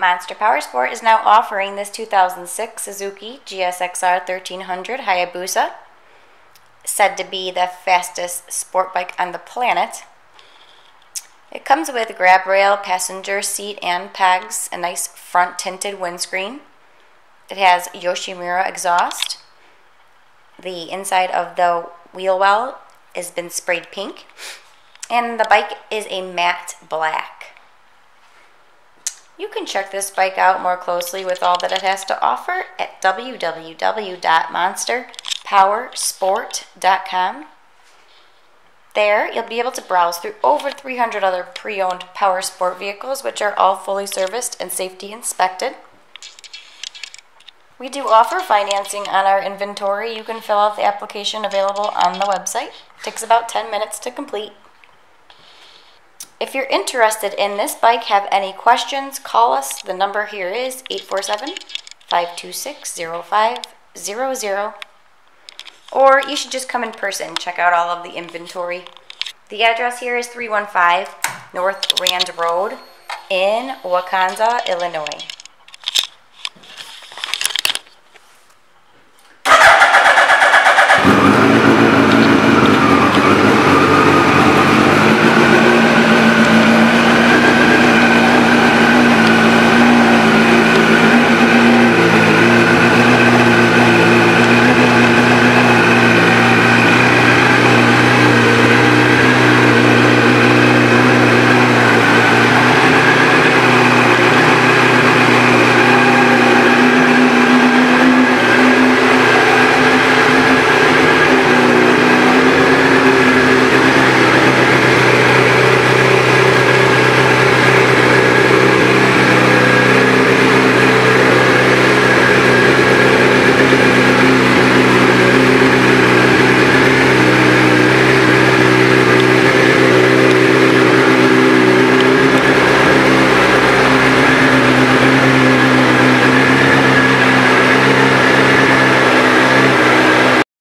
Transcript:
Monster Power Sport is now offering this 2006 Suzuki GSXR 1300 Hayabusa, said to be the fastest sport bike on the planet. It comes with grab rail, passenger seat, and pegs, a nice front tinted windscreen. It has Yoshimura exhaust. The inside of the wheel well has been sprayed pink, and the bike is a matte black. You can check this bike out more closely with all that it has to offer at www.monsterpowersport.com. There, you'll be able to browse through over 300 other pre owned power sport vehicles, which are all fully serviced and safety inspected. We do offer financing on our inventory. You can fill out the application available on the website. It takes about 10 minutes to complete. If you're interested in this bike, have any questions, call us. The number here is 847 526 0500. Or you should just come in person, check out all of the inventory. The address here is 315 North Rand Road in Wauconda, Illinois.